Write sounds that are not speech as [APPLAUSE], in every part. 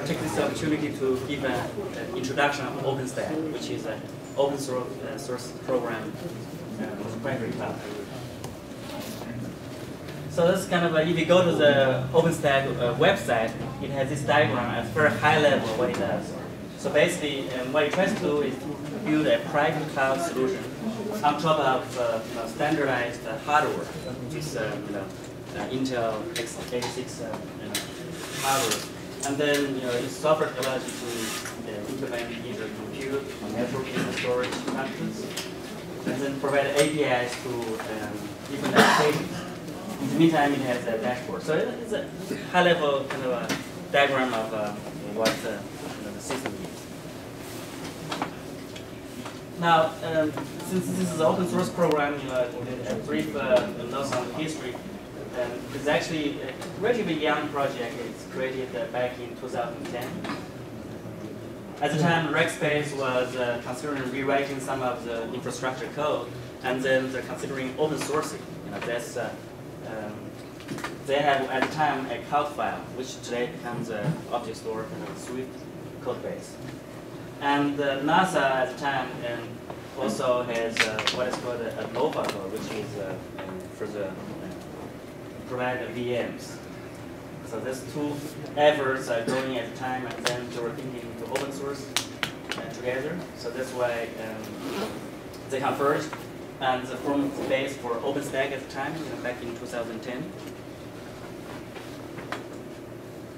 I'll take this opportunity to give an introduction of OpenStack, which is an open source, uh, source program uh, with primary cloud. So that's kind of, uh, if you go to the OpenStack uh, website, it has this diagram at very high level what it does. So basically, um, what it tries to do is to build a private cloud solution on top of uh, you know, standardized uh, hardware, which is um, you know, uh, Intel x86 uh, you know, hardware. And then you know, its software technology to uh, implement either compute, networking, storage functions, and then provide APIs to um, different applications. In the meantime, it has a dashboard. So it's a high-level kind of a diagram of uh, what you know, the system is. Now, um, since this is an open source program, you know, a brief uh, notes on history. Um, it's actually a relatively young project. It's created uh, back in 2010. At the time, Rackspace was uh, considering rewriting some of the infrastructure code, and then they're considering open sourcing. You know, that's uh, um, they have at the time a code file, which today becomes an object store and a Swift code base. And uh, NASA at the time um, also has uh, what is called a, a NOVA code, which is uh, for the uh, the VMs. So these two efforts are going at the time, and then they were thinking to open source uh, together. So that's why um, they converged and formed the base for OpenStack at the time, you know, back in 2010.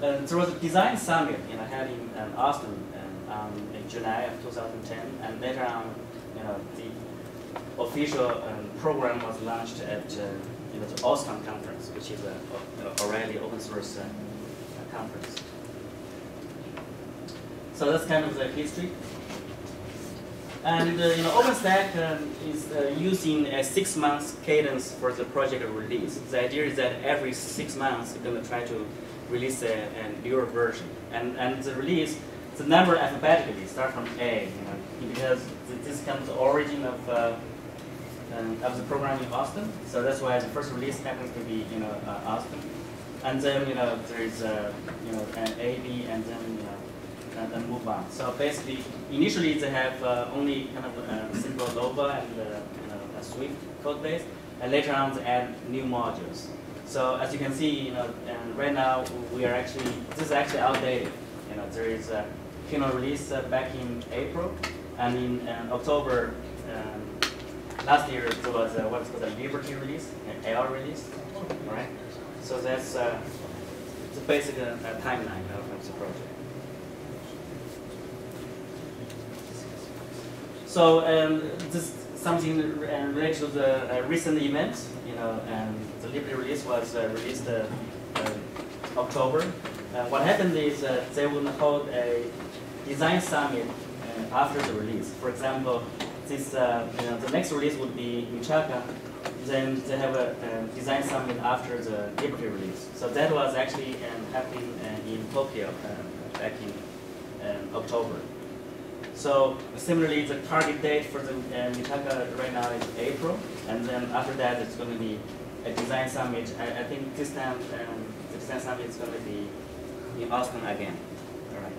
And there was a design summit, you know, held in um, Austin um, in July of 2010, and later on, you know, the official um, program was launched at uh, you know, the OSCON conference, which is a, a O'Reilly open source uh, conference. So that's kind of the history. And uh, you know, OpenStack um, is uh, using a six months cadence for the project release. The idea is that every six months you're going to try to release a, a newer version. And, and the release, the number alphabetically start from A, you know, because this comes the origin of uh, um, of the program in Austin. So that's why the first release happens to be you know uh, Austin. And then you know there is uh, you know an A, B, and then you know and then move on. So basically, initially they have uh, only kind of a simple Nova and uh, you know, a Swift code base, and later on they add new modules. So as you can see, you know, and right now we are actually this is actually outdated. You know, there is a keynote release uh, back in April, and in October um, last year it was uh, what's called a Liberty release, an AR release, right? So that's uh, the basic uh, timeline of the project. So um, this something uh, related to the uh, recent events, you know, and the Liberty release was uh, released uh, uh, October. what happened is they will hold a design summit after the release. For example, this you know, the next release would be Mitaka. Then they have a, a, design summit after the Liberty release. So that was actually um, happening in Tokyo back in um, October. So similarly, the target date for the uh, Mitaka right now is April, and then after that it's going to be a design summit. I, I think this time um, the design summit is going to be in Austin again. All right.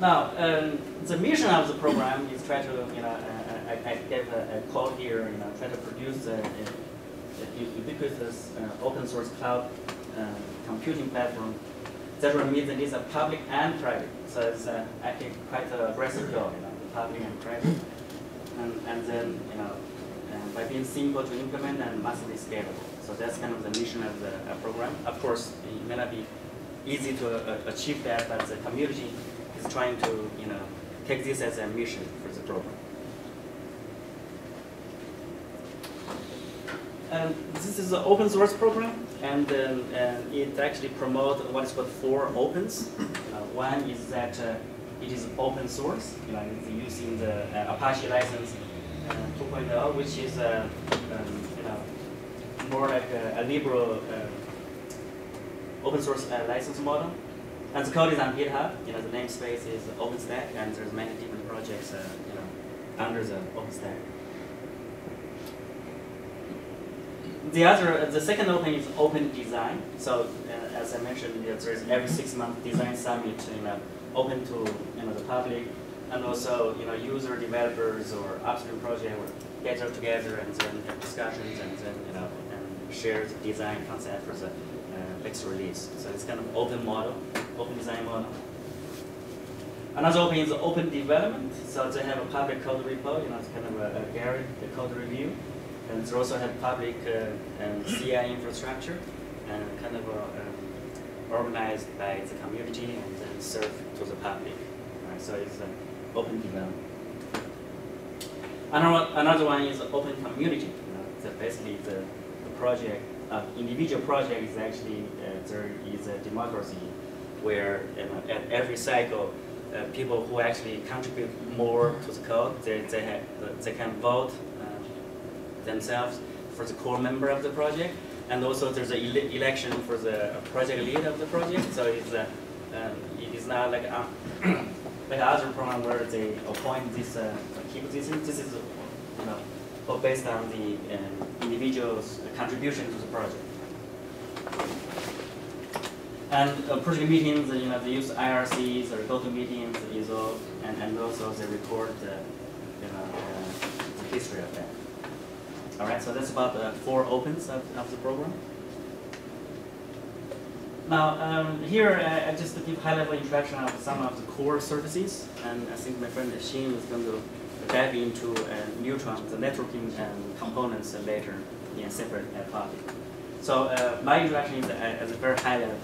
Now, um, the mission of the program is try to, you know, uh, I, I gave a, a quote here, you know, try to produce a, a, a ubiquitous uh, open source cloud uh, computing platform that will meet the needs of public and private. So it's uh, actually quite an aggressive goal, you know, public and private. And, and then, you know, uh, by being simple to implement and massively scalable. So that's kind of the mission of the uh, program. Of course, it may not be easy to uh, achieve that, but the community is trying to, you know, take this as a mission for the program. And this is an open source program, and, um, and it actually promotes what is called four opens. Uh, one is that uh, it is open source, you know, it's using the uh, Apache license uh, 2.0, which is uh, um, you know more like a, a liberal uh, open source license model. And the code is on GitHub. You know, the namespace is OpenStack, and there's many different projects, you know, under the OpenStack. the other, the second open is open design. So uh, as I mentioned, there is every six month design summit, you know, open to you know the public, and also you know user developers or upstream project will gather together and then have discussions and then you know and share the design concept for the next release. So it's kind of open model, open design model. Another open is open development. So they have a public code repo, you know, it's kind of a, a Gerrit, the code review. And they also have public uh, and CI infrastructure and kind of um, organized by the community and then served to the public. Right? So it's open development. Another, another one is open community. You know, so basically the, the project, uh, individual project is actually, uh, there is a democracy where you at every cycle, uh, people who actually contribute more to the code, they, they, have, they can vote uh, themselves for the core member of the project. And also there's an ele election for the project lead of the project. So it's, uh, um, it is not like, um, [CLEARS THROAT] like other program where they appoint this uh, key position. This is all based on the um, individual's contribution to the project. And uh, project meetings, you know, they use IRCs or GoToMeetings, ISO, and, and also they record the, you know, uh, the history of that. All right, so that's about the four opens of, of the program. Now, um, here uh, I just give high-level introduction of some of the core services, and I think my friend Xin is going to dive into uh, Neutron, the networking um, components later in a separate uh, topic. So uh, my introduction is at, a very high level.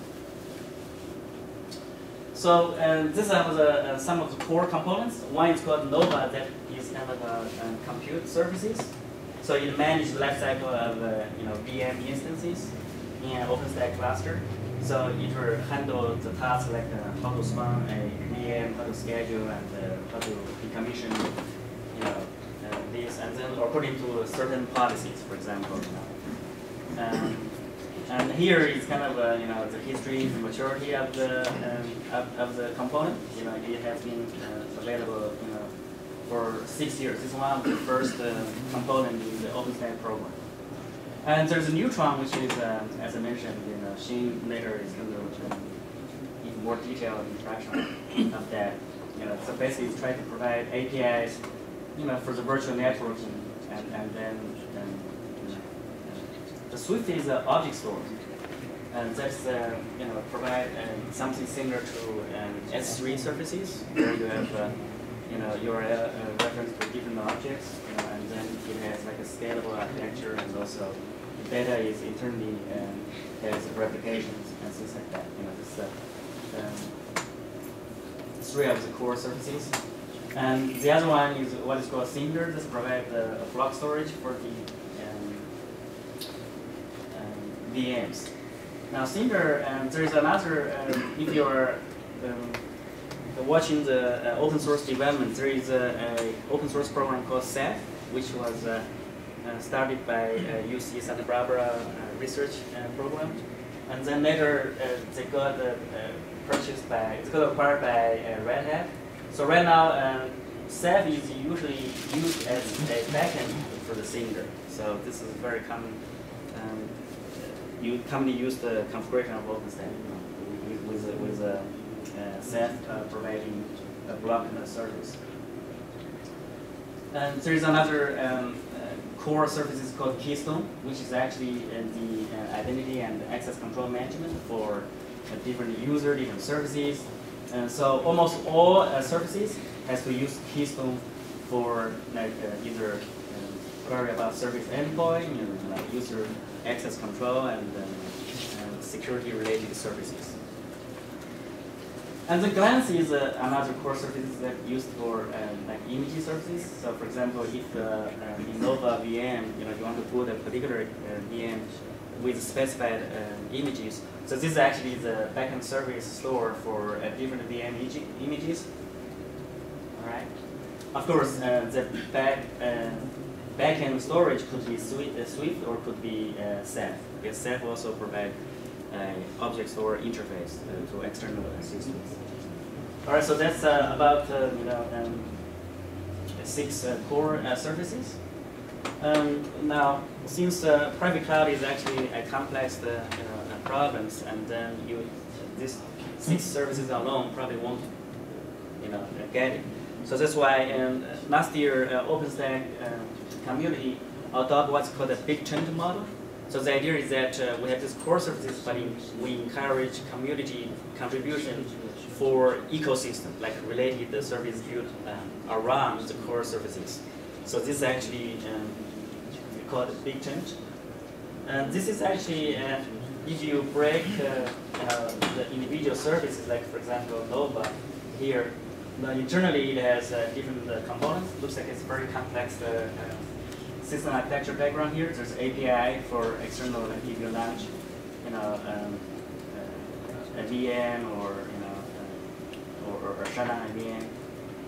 So uh, these are the, uh, some of the core components. One is called Nova, that is kind of a compute services. So it manages the lifecycle of uh, you know VM instances in an OpenStack cluster. So it will handle the tasks like uh, how to spawn a VM, how to schedule, and uh, how to decommission, you know, uh, this, and then according to certain policies, for example. You know. Um, and here is kind of uh, you know the history, the maturity of the um, of, of, the component. You know, it has been uh, available you know for six years. It's one of the first uh, component in the OpenStack program. And there's a Neutron, which is, um, as I mentioned, you know, Xin later is going to give more detailed introduction of that. You know, so basically, it's trying to provide APIs, you know, for the virtual networking, and, and then know, the Swift is an object store, and that's uh, you know provide uh, something similar to um, S3 services, where you have uh, you know URL uh, reference to different objects, you know, and then it has like a scalable architecture, and also the data is internally um, has replications and things like that. You know, this uh, um, three of the core services. And the other one is what is called Cinder. This provides a, block storage for the um, um, VMs. Now Cinder, um, there is another, um, if you're um, watching the uh, open source development, there is an open source program called Ceph, which was uh, uh, started by UC uh, Santa Barbara uh, research uh, program. And then later they got purchased by, it got acquired by Red Hat. So right now, um, Ceph is usually used as a backend for the Cinder. So this is very common. Um, you commonly use the configuration of OpenStack with, with, with uh, uh, Ceph uh, providing a block and a service. And there is another um, uh, core service called Keystone, which is actually uh, the uh, identity and access control management for different users, different services. And so almost all services has to use Keystone for like either um, query about service endpoint, you know, like user access control, and, and security related services. And the Glance is uh, another core service that used for um, like image services. So for example, if uh, um, in Nova VM, you know, you want to put a particular uh, VM with specified uh, images. So this is actually the backend service store for uh, different VM images. All right. Of course, uh, the back backend storage could be Swift or could be Ceph. Because Ceph also provides uh, object store interface uh, to external systems. All right, so that's uh, about you know um, six core services. Um, now, since private cloud is actually a complex you know, problems, and then you this six services alone probably won't you know get it. So that's why um, last year uh, OpenStack uh, community adopted what's called a big tent model. So the idea is that uh, we have this core services, but we encourage community contribution for ecosystem, like related the service built um, around the core services. So this is actually um, called big Change. And this is actually, uh, if you break uh, uh, the individual services, like for example Nova here, internally it has uh, different components. Looks like it's very complex system architecture background here. There's API for external, if you launch, you know, um, a VM or you know, or, or, shut.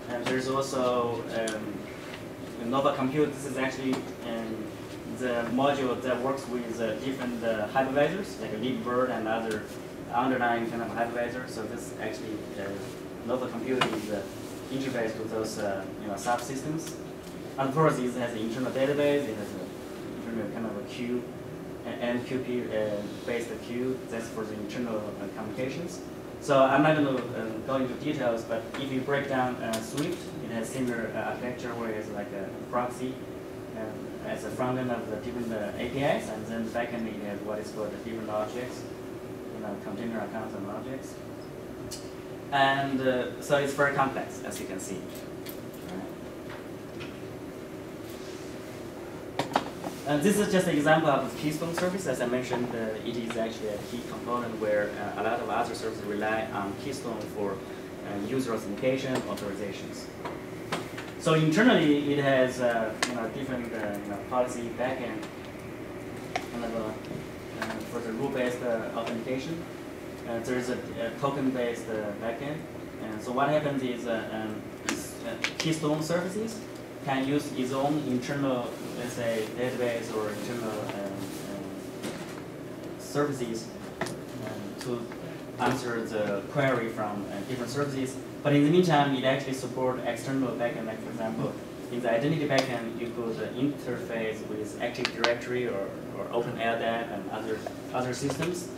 And there's also um, Nova Compute. This is actually um, the module that works with uh, different uh, hypervisors, like libvirt and other underlying kind of hypervisors. So this actually uh, Nova Compute is the interface to those uh, you know subsystems. And of course, it has an internal database, it has an internal kind of a queue, and MQP-based uh, queue, that's for the internal uh, communications. So I'm not going to uh, go into details, but if you break down uh, Swift, it has similar uh, architecture where it's like a proxy um, as a front end of the different uh, APIs, and then the back end it what is called the different objects, you know, container accounts and objects. And so it's very complex, as you can see. And this is just an example of Keystone service. As I mentioned, uh, it is actually a key component where uh, a lot of other services rely on Keystone for uh, user authentication authorizations. So internally, it has uh, you know different uh, you know, policy backend kind of for the rule-based authentication. there is a, a token-based backend. And so what happens is um, Keystone services can use its own internal, let's say, database or internal um, um, services um, to answer the query from uh, different services. But in the meantime, it actually supports external backend. Like for example, in the identity backend, you could uh, interface with Active Directory or, or OpenLDAP and other other systems.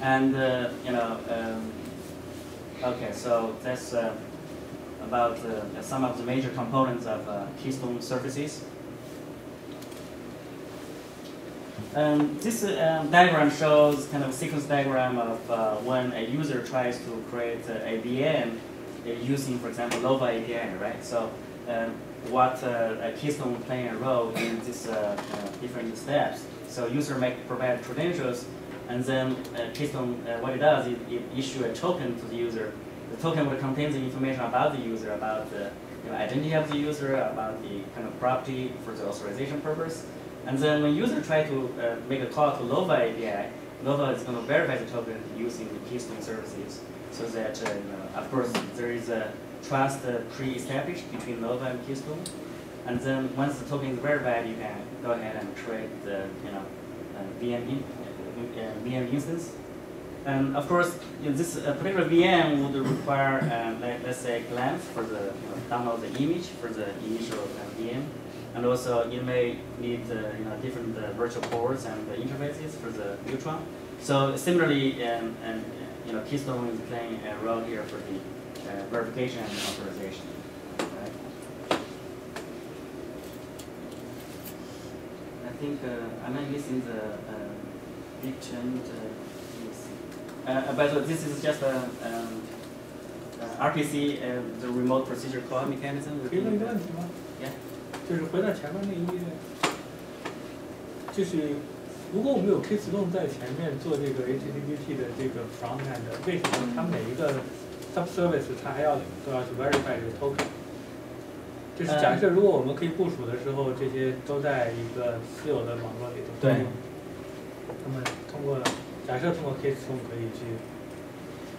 And uh, you know, um, okay, so that's. Uh, about uh, some of the major components of uh, Keystone services. Um, this uh, diagram shows kind of a sequence diagram of uh, when a user tries to create a VM uh, using, for example, Nova API, right? So um, what uh, a Keystone will playing a role in these different steps. So user make provide credentials, and then Keystone, what it does, it, it issue a token to the user the token will contain the information about the user, about the you know, identity of the user, about the kind of property for the authorization purpose. And then when user try to uh, make a call to Nova API, Nova is going to verify the token using the Keystone services so that, uh, you know, of course, there is a trust uh, pre-established between Nova and Keystone. And then once the token is verified, you can go ahead and create the, you know, uh, VM, in, uh, VM instance and of course, you know, this uh, particular VM would require, let, us say, glance for the you know, download the image for the initial uh, VM, and also you may need uh, you know different uh, virtual ports and interfaces for the Neutron. So similarly, um, and you know, Keystone is playing a role here for the uh, verification and authorization. I think I missing the big change? Uh, by the way, this is just a um, uh, RPC, uh, the remote procedure call mechanism. 就是回到前面那一页，就是如果我们有 Keystone 在前面做这个 HTTP 的这个 front end，为什么它每一个 subservice 它还要都要去 verify 这个 token？就是假设如果我们可以部署的时候，这些都在一个私有的网络里头，对，那么通过假设通过 Keystone 可以去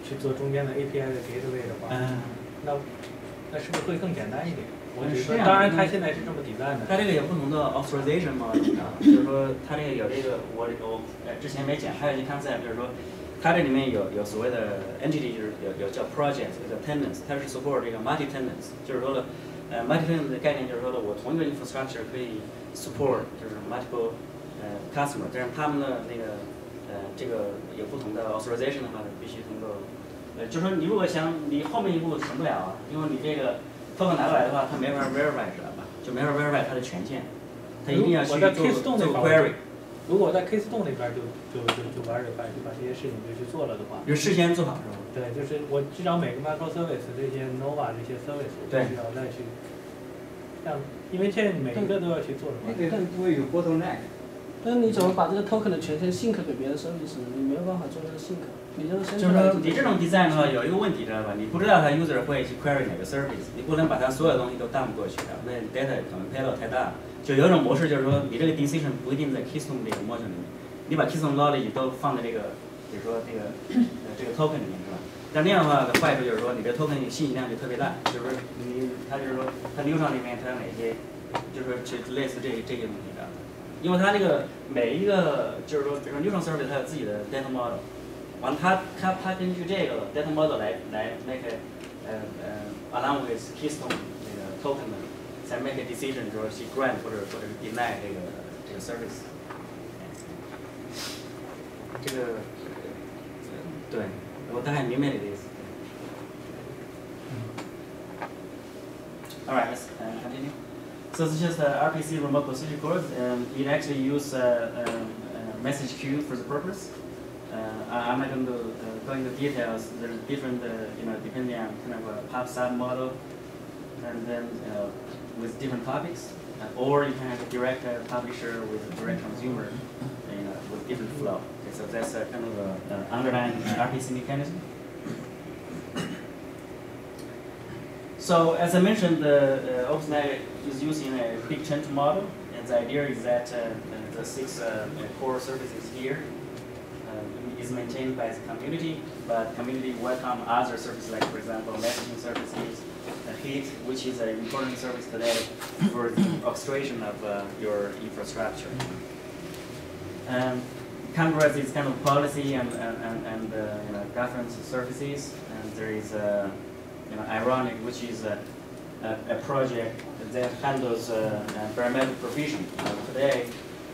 去做中间的 API 的 gateway 的话，那那是不是会更简单一点？我觉得，当然它现在是这么迭代的。它这个有不同的 authorization 嘛，就是 [LAUGHS] 说它这个有这个我我呃之前没讲，还有一个 concept 就是说它这里面有有所谓的 entity，就是有有叫 project，有叫 tenants，它是 support 这个 multi tenants，就是说的呃 multi tenants 的概念就是说的我同一个 infrastructure 可以 support 就是 multiple 呃 customer，但是他们的那个呃，这个有不同的 authorization 的话，必须通过，呃，就是说你如果想你后面一步成不了啊，因为你这个 token 拿过来的话，它没法 verify 知道吧？就没法 verify 它的权限，它一定要去我在做 case 做 query，如果在 case 洞那边就就就就 verify 就把这些事情就去做了的话，就事先做好是吧？对，就是我至少每个 microservice 这些 Nova 这些 service 我对必须要再去，像因为这每一个都要去做的嘛。那个不会有 bottleneck。那你怎么把这个 token 的权限 sync 给别的 service 呢？你没有办法做这个 sync，就是说你这种 design 的话，有一个问题知道吧？你不知道它 user 会去 query 哪个 service，你不能把它所有东西都 dump 过去的，那 data 可能 payload 太大。就有一种模式就是说，你这个 decision 不一定在 keystone 这个 module 里面，你把 keystone knowledge 都放在这个，比如说这个呃这个 token 里面是吧？但那样的话的坏处就是说，你这 token 信息量就特别大，就是说你它就是说它流程里面它有哪些，就是说就类似这这些东西的。因为它这个每一个就是说，比如说 Neutron Service 它有自己的 data model，完了它它它根据这个 data model 来来那个呃呃 along with Keystone 那个 token 的，才 make a decision，就是去 grant 或者或者是 deny 这个这个 service。这个呃对，我大概明白你的意思。All right, let's uh, continue. So it's just a RPC remote procedure code. Um, it actually uses uh, um, uh, message queue for the purpose. I'm not going to go into details. There's different, uh, you know, depending on kind of a pub sub model, and then uh, with different topics, uh, or you can have a direct publisher with a direct consumer, you know, with different flow. Okay, so that's kind of a, uh underlying RPC mechanism. So as I mentioned, the uh, OpenStack is using a big tent model, and the idea is that uh, the six uh, core services here is maintained by the community, but community welcome other services like, for example, messaging services, uh, HEAT, which is an important service today for the orchestration of uh, your infrastructure. Um, Congress is kind of policy and, and, and, uh, you know, governance services, and there is uh, you know, Ironic, which is a, a, a project that handles uh, uh, bare metal provision. Uh, today,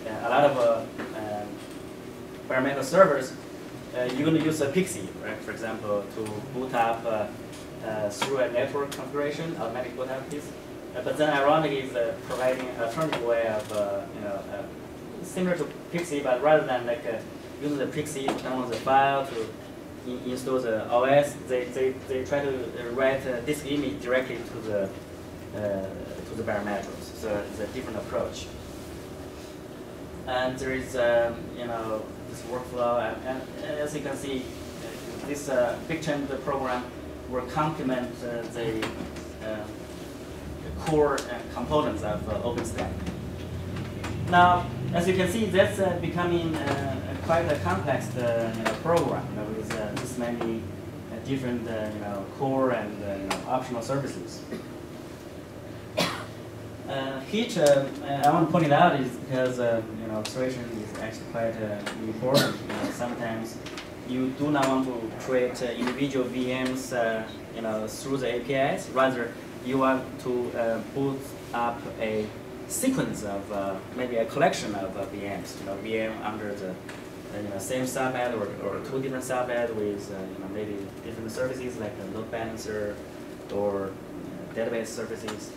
uh, a lot of uh, um, bare servers, uh, you're going to use a PXE, right? For example, to boot up uh, uh, through a network configuration, automatic boot up piece. Uh, but then Ironic is uh, providing an alternative way of, uh, you know, uh, similar to PXE, but rather than like uh, using the PXE to download the file to in- install the OS, they, they, they try to uh, write uh, this image directly to the uh, to the bare metals. So it's a different approach. And there is um, you know this workflow, and, and as you can see, uh, this uh, big the program will complement uh, the um, core uh, components of uh, OpenStack. Now, as you can see, that's uh, becoming uh, quite a complex uh, you know, program you know, with uh, this many uh, different uh, you know, core and uh, you know, optional services. Uh, HEAT, uh, I want to point it out is because uh, you know observation is actually quite uh, important. You know, sometimes you do not want to create uh, individual VMs, uh, you know, through the APIs. Rather, you want to uh, boot up a sequence of maybe a collection of VMs. You know, VM under the you know same subnet or, or two different subnet with you know maybe different services like a load balancer or database services.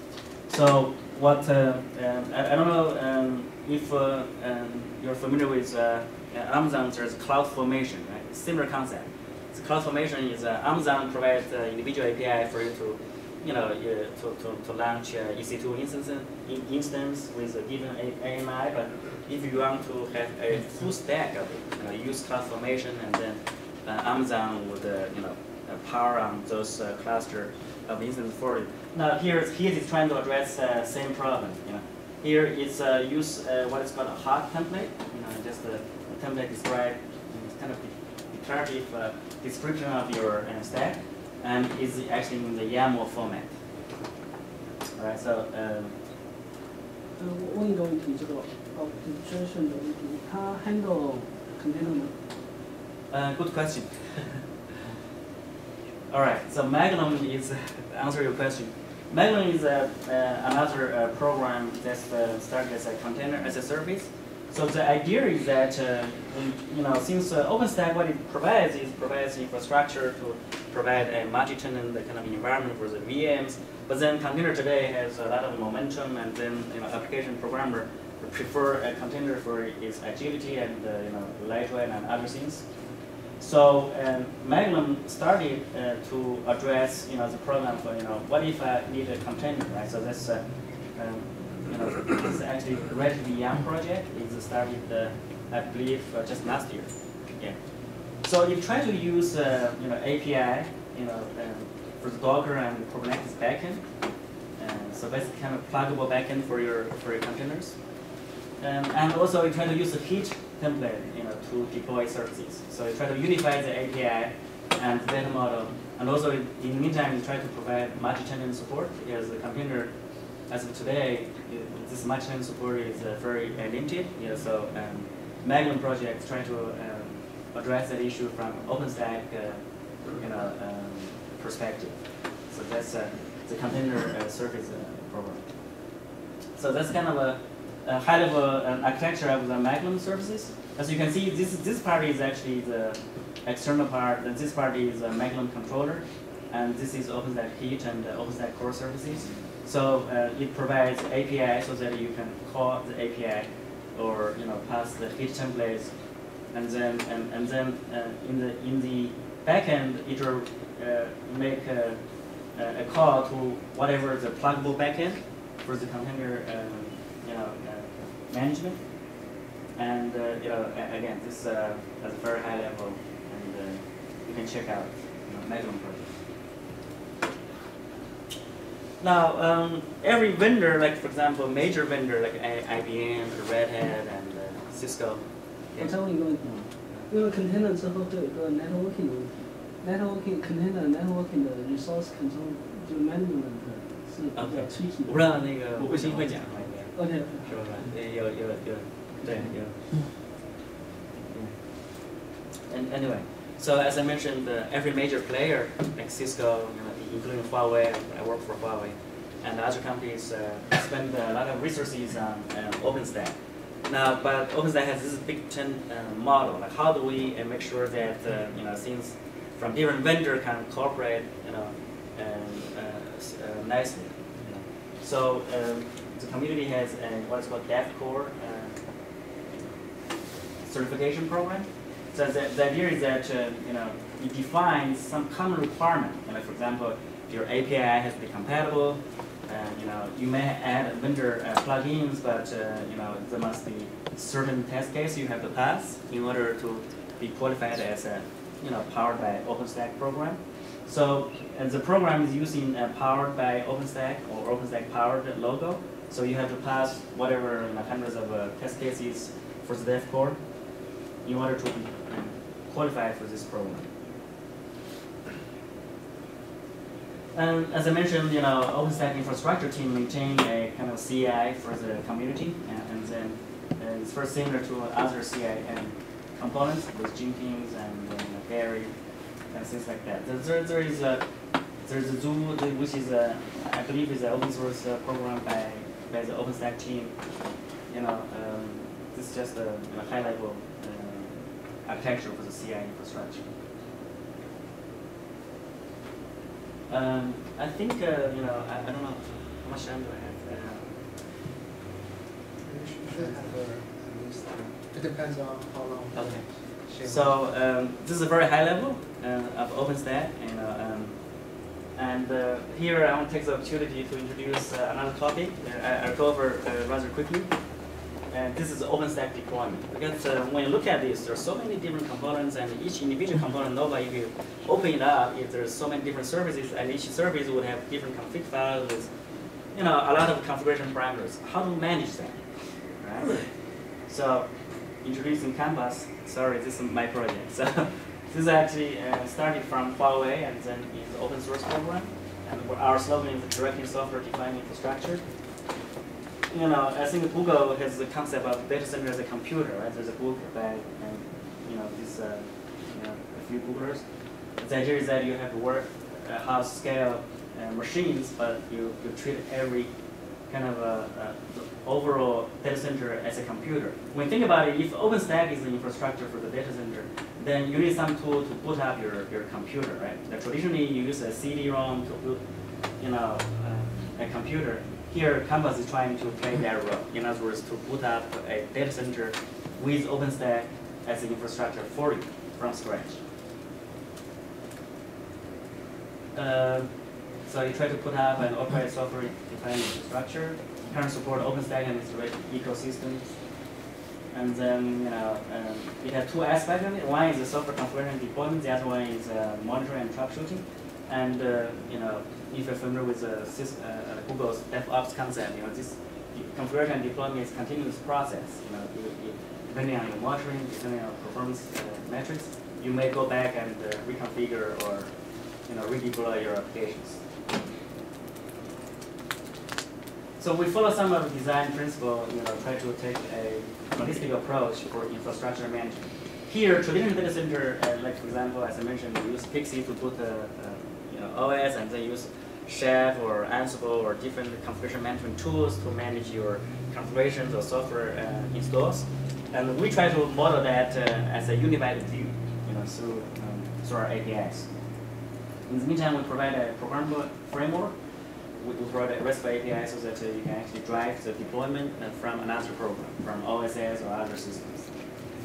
So what uh, um, I, don't know um, if uh, um, you're familiar with uh, Amazon. There's cloud formation, right? Similar concept. The cloud formation is uh, Amazon provides uh, individual API for you to, you know, uh, to, to, to launch uh, EC2 instance in, instance with a given AMI. But if you want to have a full stack of it, you know, use cloud formation and then uh, Amazon would, uh, you know, uh, power on those uh, cluster of instance for you. Now here, here is trying to address uh, same problem. You know, here it's uh, use uh, what is called a hot template. You know, just a, a template describe you know, kind of de- declarative uh, description of your uh, stack, and is actually in the YAML format. All right, so um, 呃，我问一个问题，这个 orchestration 的问题，它 handle container 吗？ Uh, good question. [LAUGHS] All right, so Magnum is [LAUGHS] answer your question. Magnum is uh, uh, another uh, program that's uh, started as a container as a service, So the idea is that, uh, you know, since uh, OpenStack, what it provides is provides infrastructure to provide a multi-tenant kind of environment for the VMs. But then container today has a lot of momentum, and then you know, application programmer prefer a container for its agility and you know lightweight and other things. So um, Magnum started uh, to address you know the problem for you know what if I need a container, right? So that's uh, um, you know it's actually a relatively young project. It started uh, I believe uh, just last year. Yeah. So you try to use uh, you know API you know um, for the Docker and Kubernetes backend. So basically kind of pluggable backend for your for your containers. Um, and also you try to use a HEAT template, you know, to deploy services. So you try to unify the API and data model, and also in the meantime you try to provide multi-tenant support because the container, as of today, this multi-tenant support is uh, very uh, limited. Yeah, so um, Magnum project is trying to um, address that issue from OpenStack, uh, you know, um, perspective. So that's uh, the container uh, service program. So that's kind of a uh, high level uh, architecture of the Magnum services. As you can see, this this part is actually the external part, and this part is a Magnum controller, and this is OpenStack HEAT and uh, OpenStack core services. So uh, it provides API so that you can call the API or you know pass the HEAT templates, and then and, and then uh, in the in the backend it will uh, make a, a call to whatever the pluggable backend for the container um, you know management. And uh, you know, again, this uh, is a very high level, and uh, you can check out you know, Maglum project. Now, um, every vendor, like for example, major vendor like IBM, Red Hat, and uh, Cisco. 我再问一个问题，因为 container 之后会有一个 networking 的问题，networking container networking 的 resource control 就 management 是比较 tricky 的。我不知道那个吴昕会讲吗？ no, sure, yeah, you're, you're, you're. And anyway, so as I mentioned, uh, every major player like Cisco, you know, including Huawei, I work for Huawei, and other companies uh, spend a lot of resources on um, OpenStack. Now, but OpenStack has this big tent uh, model. Like, how do we make sure that you know things from different vendors can cooperate, you know, and, nicely. So um, the community has a, what is called DefCore uh, certification program. So the, the idea is that uh, you know it defines some common requirement. You know, for example, your API has to be compatible. And you know, you may add vendor uh, plugins, but uh, you know there must be certain test case you have to pass in order to be qualified as a you know powered by OpenStack program. So the program is using a powered by OpenStack or OpenStack powered logo. So you have to pass whatever know, hundreds of uh, test cases for the DefCore in order to be um, qualified for this program. And as I mentioned, you know, OpenStack infrastructure team maintain a kind of CI for the community, and, and then uh, it's very similar to other CI and components with Jenkins and uh, Gerrit and things like that. There, there is a there's a Zuul, which is a, I believe is an open source uh, program by by the OpenStack team. You know, um, this is just a, a high level uh, architecture for the CI infrastructure. Um, I think, uh, you know, I, I don't know, how much time do I have? Uh, should have at least, uh, it depends on how long. Okay. So um, this is a very high level uh, of OpenStack, you know, um, and uh, here I want to take the opportunity to introduce uh, another topic. Uh, I'll go over uh, rather quickly. And this is OpenStack deployment. Because uh, when you look at this, there are so many different components, and each individual component, nobody, if you open it up, if there's so many different services, and each service would have different config files with, you know, a lot of configuration parameters. How to manage that, right? So, introducing Compass. Sorry, this is my project. [LAUGHS] So, this is actually uh, started from Huawei, and then is open source program. And our slogan is directing software-defined infrastructure you know, I think Google has the concept of data center as a computer, right? There's a book by, and, you know, these, uh, you know, a few Googlers. The idea is that you have to work uh, house scale uh, machines, but you, you treat every kind of uh, uh, overall data center as a computer. When you think about it, if OpenStack is the infrastructure for the data center, then you need some tool to boot up your, your computer, right? Now, traditionally, you use a CD-ROM to boot, you know, uh, a computer. Here, Compass is trying to play that role. In other words, to boot up a data center with OpenStack as an infrastructure for you from scratch. Uh, so you try to put up an operate software-defined infrastructure. Current support OpenStack and its related ecosystems. And then, you know, um, it has two aspects of it. One is the software configuration deployment. The other one is uh, monitoring and troubleshooting. And, uh, you know, if you're familiar with uh, uh, Google's DevOps concept, you know, this configuration and deployment is continuous process. You know, you, you, depending on your monitoring, depending on performance uh, metrics, you may go back and uh, reconfigure or, you know, redeploy your applications. So we follow some of the design principle, you know, try to take a holistic approach for infrastructure management. Here, traditional data center, uh, like for example, as I mentioned, we use PXE to put a, a you know, OS and then use Chef or Ansible or different configuration management tools to manage your configurations or software uh, installs. And we try to model that uh, as a unified view, you know, through, um, through our APIs. In the meantime, we provide a programmable framework provide a RESTful API so that uh, you can actually drive the deployment uh, from another program, from OSS or other systems.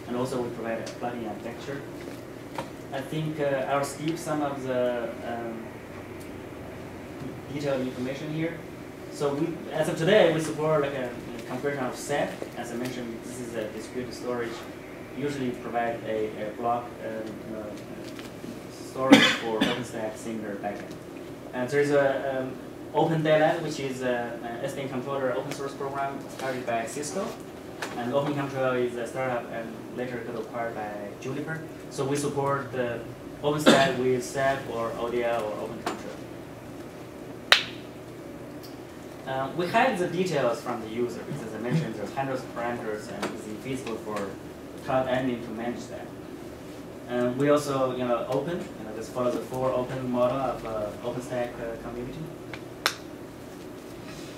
And also we provide a plugin architecture. I think uh, I'll skip some of the um, detailed information here. So we, as of today, we support like a, a of Ceph. As I mentioned, this is a distributed storage. Usually provide a, a block um, uh, storage for OpenStack similar backend. And there is a um, OpenDaylight, which is a, an SDN controller open source program started by Cisco. And OpenContrail is a startup and later got acquired by Juniper. So we support the OpenStack with Ceph or ODL or OpenContrail. Uh, we hide the details from the user because as I mentioned, there's hundreds of parameters and it's infeasible for cloud admin to manage that. Um, we also, you know, open, you know, just follow the four open model of uh, OpenStack uh, community.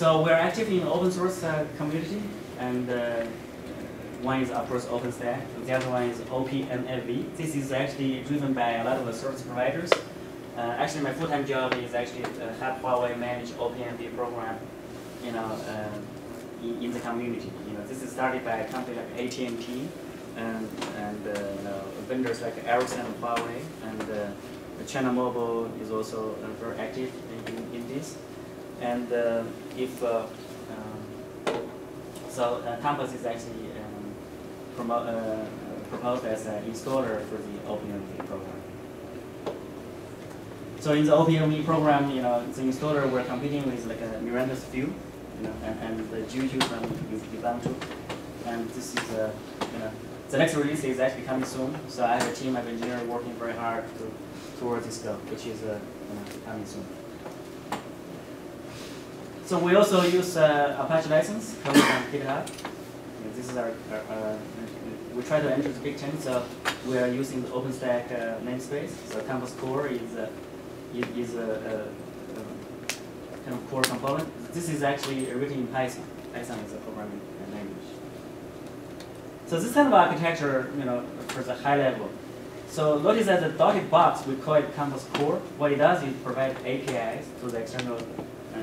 So we're active in open source uh, community, and uh, one is of course OpenStack, the other one is OPNFV. This is actually driven by a lot of the service providers. Uh, actually, my full-time job is actually to help Huawei manage OPNFV program, you know, uh, in, in the community. You know, this is started by a company like AT&T, and and uh, you know, vendors like Ericsson and Huawei, and uh, China Mobile is also uh, very active in, in, in this. And uh, if uh, um, so, uh, Compass is actually um, promo- uh, proposed as an installer for the OPNFV program. So in the OPNFV program, you know, the installer we're competing with like a Mirantis Fuel, you know, and, and the Juju from Ubuntu, and this is uh, you know, the next release is actually coming soon. So I have a team of engineers working very hard to towards this goal, which is uh, you know, coming soon. So we also use uh, Apache license coming from GitHub. This is our, our uh, we try to enter the big chain, so we are using the OpenStack uh, namespace. So Compass Core is uh, is, a, a, a kind of core component. This is actually written in Python. Python is a programming language. So this kind of architecture, you know, for the high level. So notice that the dotted box, we call it Compass Core. What it does is provide APIs to the external,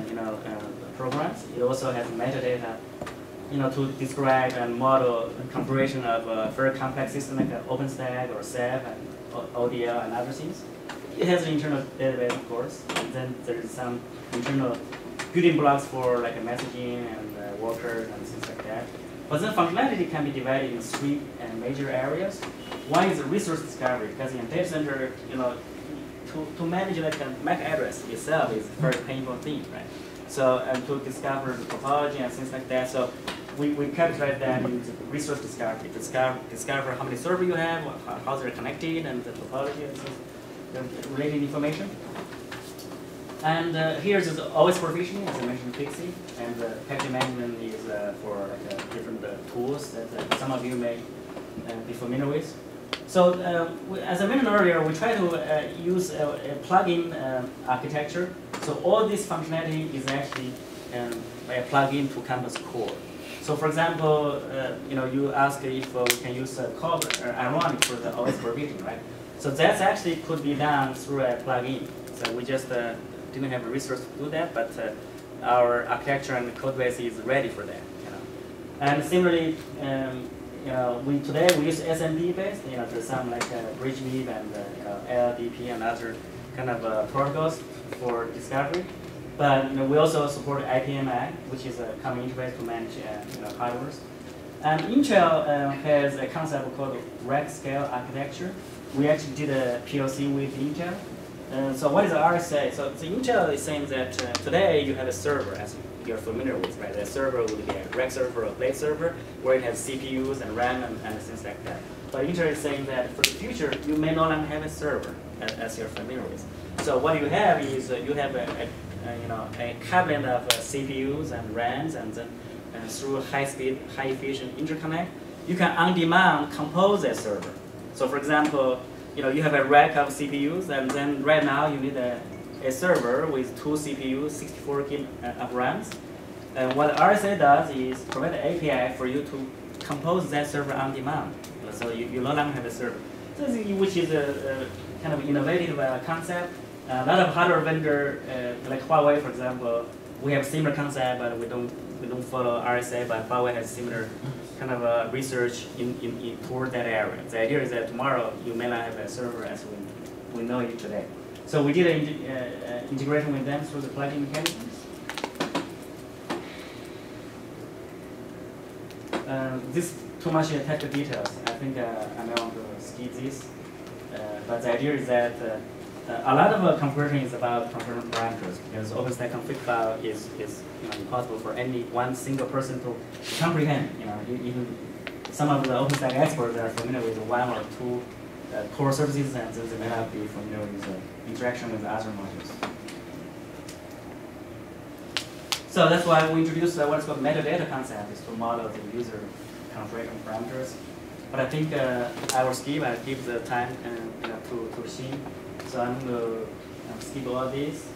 you know, uh, programs. It also has metadata, you know, to describe and model the configuration of a very complex system like uh, OpenStack or Ceph and ODL and other things. It has an internal database, of course, and then there is some internal building blocks for like messaging and uh, workers and things like that. But then functionality can be divided in three uh, major areas. One is resource discovery, because in data center, you know, to, to manage like a MAC address itself is a very painful thing, right? So and to discover the topology and things like that. So we, we characterize that resource discovery. Discover discover how many servers you have, how, they're connected, and the topology and the related information. And uh, here's is always provisioning, as I mentioned PXE, and the package management is uh, for like, uh, different uh, tools that uh, some of you may uh, be familiar with. So uh, as I mentioned earlier, we try to uh, use a, a plugin uh, architecture. So all this functionality is actually um, a plugin to Compass Core. So for example, uh, you know, you ask if uh, we can use uh, Cobb or Ironic for the OS provisioning, right? So that actually could be done through a plugin. So we just uh, didn't have a resource to do that, but uh, our architecture and code base is ready for that. You know, and similarly, um, know, we today we use SNMP based. You know, there's some like uh, and uh, you know, LLDP and other kind of uh, protocols for discovery. But you know, we also support IPMI, which is a common interface to manage uh, you know, hardware. And Intel uh, has a concept called rack scale architecture. We actually did a POC with Intel. Uh, so what is RSA? So the Intel is saying that uh, today you have a server, as you're familiar with, right? A server would be a rack server or a blade server, where it has CPUs and RAM and, and things like that. But Intel is saying that for the future, you may no longer have a server, as, as you're familiar with. So what you have is uh, you have a, a, a you know a cabinet of uh, CPUs and RAMs, and then through high-speed, high-efficient interconnect, you can on-demand compose a server. So for example, you know you have a rack of CPUs, and then right now you need a, a server with two CPU, 64 gig of RAMs. And what RSA does is provide an API for you to compose that server on demand. So you, you no longer have a server. So this is- which is a, a kind of innovative uh, concept. a lot of hardware vendor, uh, like Huawei, for example, we have similar concept, but we don't we don't follow RSA. But Huawei has similar kind of uh, research in, in, in toward that area. The idea is that tomorrow you may not have a server as we, we know it today. So we did an uh, uh, integration with them through the plugin mechanisms. Um, this too much uh, technical details. I think uh, I may want to skip this. Uh, but the idea is that uh, uh, a lot of uh, conversion is about conversion parameters because OpenStack config file is, is you know, impossible for any one single person to comprehend. You know, even some of the OpenStack experts are familiar with one or two uh, core services and they may not be familiar with the interaction with other modules. So that's why we introduced what's called metadata concept is to model the user configuration parameters. But I think uh, I will skip, I'll give the time uh, to, to Xin. So I'm going to uh, skip all these.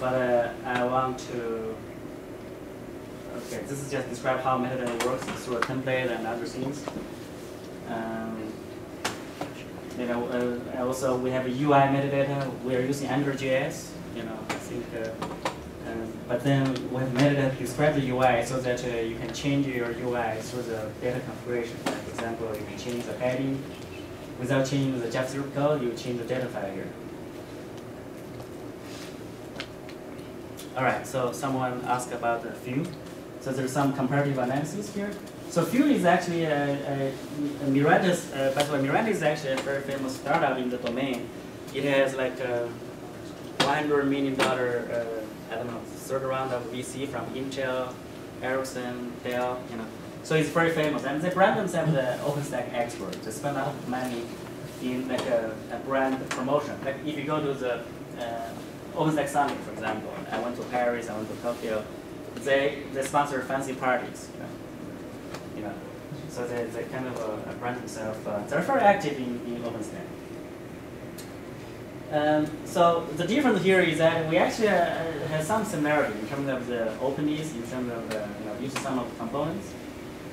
But uh, I want to, okay, this is just describe how metadata works through a template and other things. Um, you know, uh, also we have a UI metadata. We are using AngularJS. You know, I think. Uh, um, but then we have metadata describe the UI so that uh, you can change your UI through the data configuration. For example, you can change the heading without changing the JavaScript code. You change the data file here. All right. So someone asked about the Fuel. So there's some comparative analysis here. So Fuel is actually a, a, a Mirantis, uh, by the way, Miranda is actually a very famous startup in the domain. It has like a $100 million, uh, I don't know, third round of VC from Intel, Ericsson, Dell, you know. So it's very famous. And they brand themselves the OpenStack expert. They spend a lot of money in like a, a brand promotion. Like if you go to the uh, OpenStack Summit, for example, I went to Paris, I went to Tokyo, they, they sponsor fancy parties, you know. So they, they kind of uh, brand themselves. Uh, they're very active in, in OpenStack. Um, so the difference here is that we actually uh, have some similarity in terms of the openness, in terms of uh, you know using some of the components.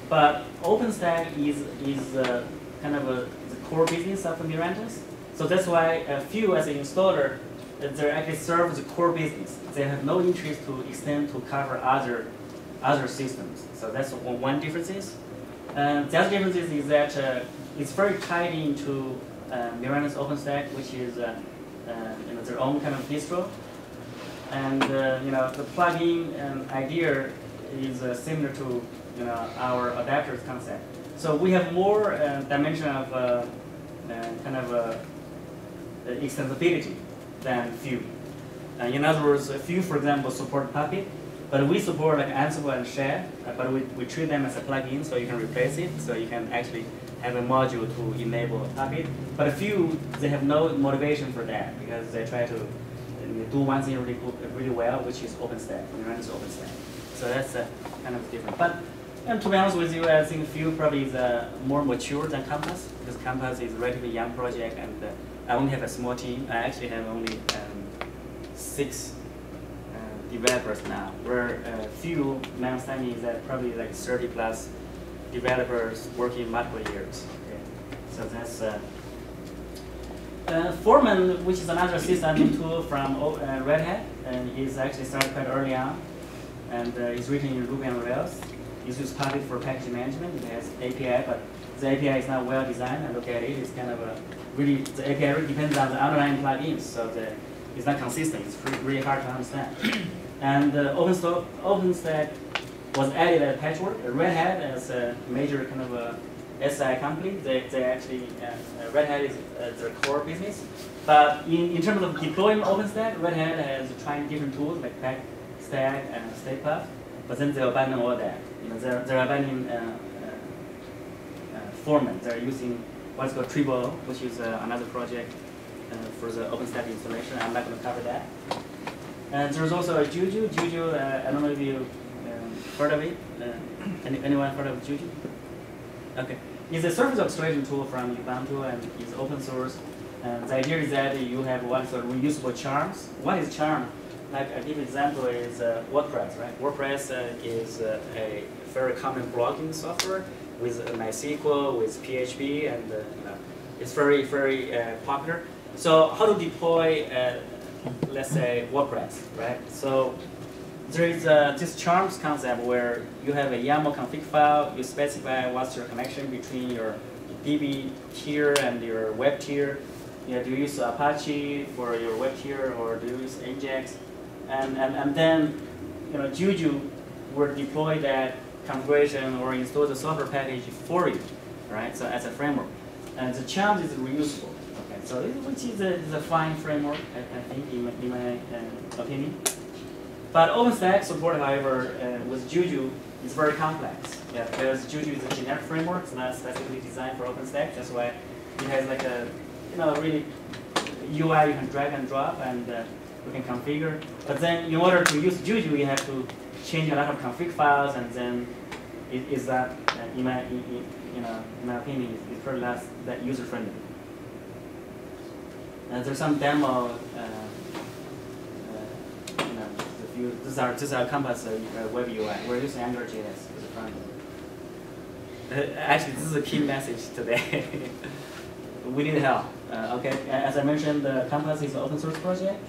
But OpenStack is is uh, kind of a, the core business of Mirantis. So that's why a Fuel as an installer, uh, they actually serve the core business. They have no interest to extend to cover other other systems. So that's one, one difference is. Um, the other difference is, is that uh, it's very tied into Mirantis OpenStack, which is uh, uh, you know, their own kind of distro. And uh, you know the plugin um, idea is uh, similar to you know our adapters concept. So we have more uh, dimension of kind of extensibility than Fuel. In other words, Fuel, for example, support Puppet, But we support like Ansible and Shell, uh, but we, we treat them as a plugin, so you can replace it, so you can actually have a module to enable Puppet. But a Fuel, they have no motivation for that because they try to uh, do one thing really, really well, which is OpenStack, and runs OpenStack. So that's uh, kind of different. But and to be honest with you, I think Fuel probably is uh, more mature than Compass because Compass is a relatively young project and uh, I only have a small team. I actually have only um, six developers now, where uh, Fuel, my understanding is that probably like 30 plus developers working multiple years. Okay. So that's uh, uh, Foreman, which is another system tool from uh, Red Hat, and is actually started quite early on, and uh, is written in Ruby on Rails. It's used Puppet for package management. It has API, but the API is not well designed. I look at it, it's kind of a really the API really depends on the underlying plugins, so the, it's not consistent. It's really hard to understand. and uh, OpenStack, OpenStack was added as Patchwork. Red Hat as a major kind of a SI company, they, they actually uh, Red Hat is uh, their core business. But in, in terms of deploying OpenStack, Red Hat has tried different tools like PackStack and Staypuft, but then they abandon all that. You know, they're, they're abandoning uh, uh, uh, Foreman. They're using what's called TripleO, which is uh, another project uh, for the OpenStack installation. I'm not going to cover that. And there's also a Juju. Juju, uh, I don't know if you um, heard of it. Uh, any, anyone heard of Juju? Okay. It's a service orchestration tool from Ubuntu and it's open source. And the idea is that you have one sort of reusable charms. What is charm? Like I give example is uh, WordPress, right? WordPress uh, is uh, a very common blogging software with MySQL, with PHP, and uh, it's very, very popular. So how to deploy, uh, let's say, WordPress, right? So there is uh, this charms concept where you have a YAML config file, you specify what's your connection between your DB tier and your web tier. You do you use Apache for your web tier or do you use Nginx? And, and, and then you know, Juju will deploy that configuration or install the software package for you, right? So as a framework. And the challenge is reusable. So which is a, is a fine framework, I, I think, in my, in my uh, opinion. But OpenStack support, however, uh, with Juju is very complex. Yeah, because Juju is a generic framework, it's not specifically designed for OpenStack. That's why it has like a, you know, really UI you can drag and drop and uh, you can configure. But then in order to use Juju, you have to change a lot of config files, and then it, is that, uh, in my, in, you know, in my opinion, is, is pretty less that user friendly. And there's some demo. Uh, uh, you know, if you, this is our this is our Compass uh, web UI. We're using AngularJS as a front end. Uh, actually, this is a key message today. [LAUGHS] we need help. Uh, okay, as I mentioned, the Compass is an open source project.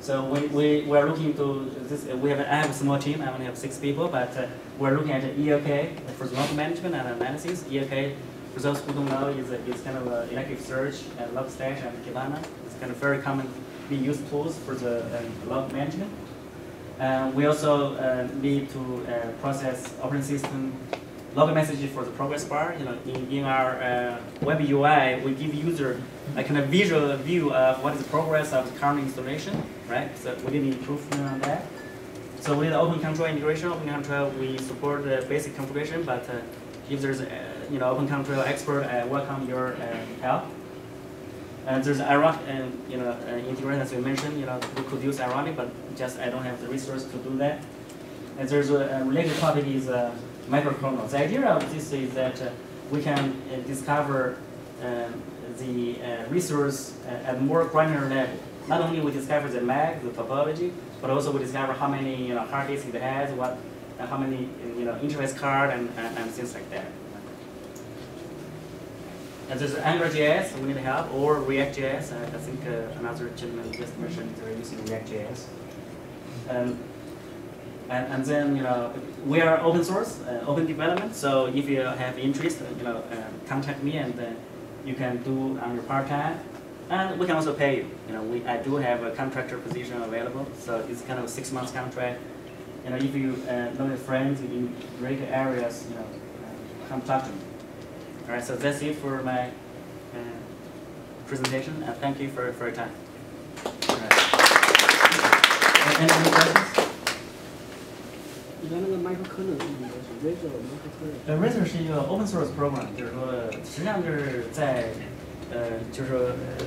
So we, we, we are looking to this. We have I have a small team. I only have six people, but uh, we're looking at ELK for log management and analysis. ELK, for those who don't know, it's, a, is kind of an search and Logstash and Kibana. It's kind of very commonly used tools for the uh, log management. Uh, we also uh, need to uh, process operating system log messages for the progress bar. You know, in, in our uh, web UI, we give user a kind of visual view of what is the progress of the current installation, right? So we did improvement on that. So with OpenContrail integration, OpenContrail, we support the basic configuration, but uh, if there's, a, you know, OpenContrail expert, uh, welcome your uh, help. And there's Ironic, and you know, uh, integration as we mentioned, you know, we could use Ironic, but just I don't have the resource to do that. And there's a, related topic is uh, microkernel. The idea of this is that uh, we can uh, discover um, the uh, resource at more granular level. Not only we discover the MAC, the topology, but also we discover how many you know, hard disks it has, what, how many you know, interface card, and, and, and things like that. And there's AngularJS, we need help, or React.js. I, think uh, another gentleman just mentioned they're using React.js. Um, and, and then, you know, we are open source, uh, open development. So if you have interest, you know, uh, contact me and uh, you can do on your part time. And we can also pay you. You know, we, I do have a contractor position available. So it's kind of a six months contract. You know, if you uh, know your friends in related areas, you know, uh, come talk to me. All right, so that's it for my uh, presentation. And thank you for, for your time. All right. Any, any questions? 跟那个麦克科勒是一个是 Razor 麦克科勒。呃，Razor 是一个 open source program，就是说，实际上就是在，呃，就是说，呃，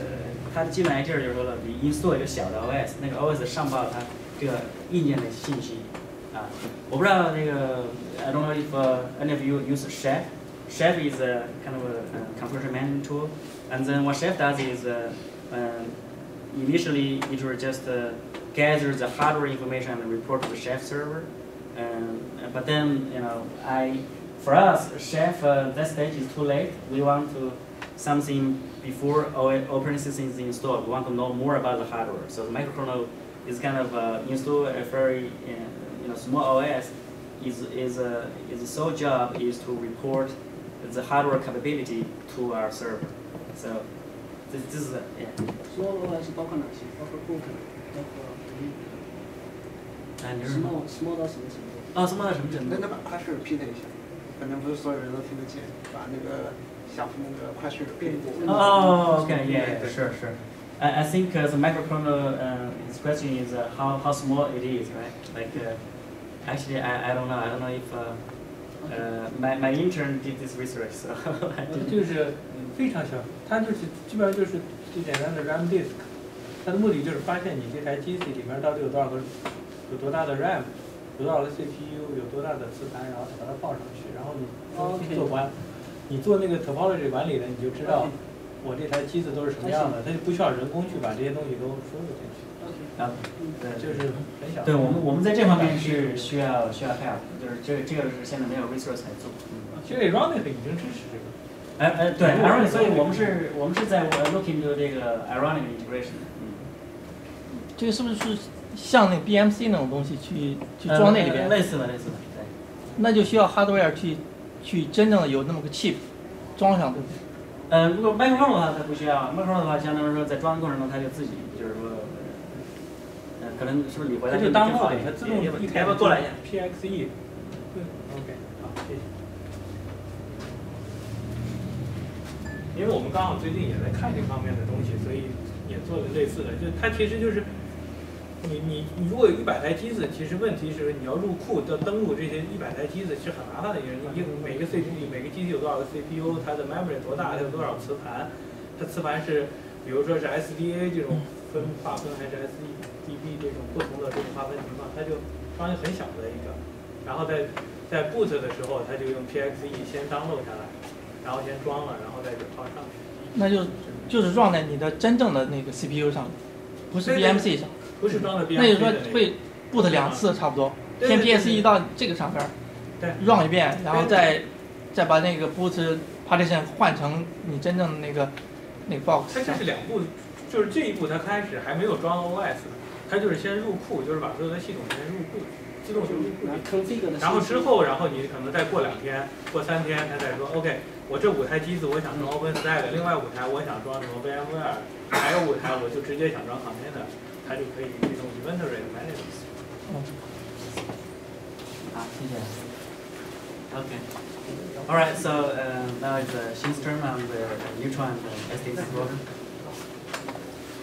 它的基本 idea 就是说了，你 install 一个小的 OS，那个 OS 上报它这个硬件的信息，啊，我不知道那个，I don't know if、uh, any of you use Chef. Chef is a kind of a configuration management tool, and then what Chef does is, uh, um, initially it will just uh, gather the hardware information and report to the Chef server. Um, but then, you know, I, for us, Chef, uh, that stage is too late. We want to something before operating system is installed. We want to know more about the hardware. So the microkernel is kind of uh, install a very, uh, you know, small OS. Is is uh, its sole job is to report the hardware capability to our server. So this, this is a, yeah. And small, small 到什么程度？啊，small 到什么程度？那那把快手 P 了一下，反正不是所有人都听得见，把那个小那个快手 P 过。哦，OK，yeah，是是。I I think uh, the microkernel uh, his question is uh, how how small it is, right? Like uh, actually I I don't know I don't know if. Uh, uh, my, my intern did this research, didn't. [LAUGHS] 就是非常小，它就是基本上就是最简单的 RAM disk，它的目的就是发现你这台机器里面到底有多少个，有多大的 RAM，有多少个 CPU，有多大的磁盘，然后把它放上去，然后你做完，你做那个 topology 管理的，你就知道我这台机子都是什么样的，它就不需要人工去把这些东西都输入进去，啊，对，就是很小。对我们我们在这方面是需要需要 help，就是这个这个是现在没有 resource 来做。嗯。其实 Ironic 已经支持这个。哎哎，对，ironic，所以我们是我们是在 looking to 这个 ironic integration。嗯。这个是不是像那个 BMC 那种东西去去装那里边？呃类似的，类似的，对。那就需要 hardware 去去真正的有那么个 chip 装上，对不对？呃，如果 microcontroller 的话，它不需要。microcontroller 的话，相当于说在装的过程中，它就自己就是说，呃，可能是不是你回来它就当好 mode，它自动一要不要过来一下？PXE。对，OK，好，谢谢。因为我们刚好最近也在看这方面的东西，所以也做了类似的。就它其实就是，你你你如果有一百台机子，其实问题是你要入库要登录这些一百台机子是很麻烦的一件事。你每个 CPU 每个机器有多少个 CPU，它的 memory 多大，它有多少磁盘，它磁盘是比如说是 SDA 这种分划分还是 SDB 这种不同的这种划分情况，它就装一个很小的一个，然后在在 boot 的时候，它就用 PXE 先 download 下来，然后先装了，然后再就套上去。那就就是装在你的真正的那个 CPU 上，不是 BMC 上。不是装在 BMC 那就是说会 boot 两次差不多，先对对对 PSE 到这个上边儿对 run 一遍，然后再再把那个 boot partition 换成你真正的那个那个 box 它这是两步，就是这一步它开始还没有装 OS，它就是先入库，就是把所有的系统先入库，自动就入库。然后之后，然后你可能再过两天、过三天，他再说 OK，我这五台机子我想装 OpenStack，另外五台我想装什么 VMware，还有五台我就直接想装 Container，它就可以这种 inventory management。好，谢谢。Okay. All right. So uh, now it's uh, Shin's turn on the neutron and SDX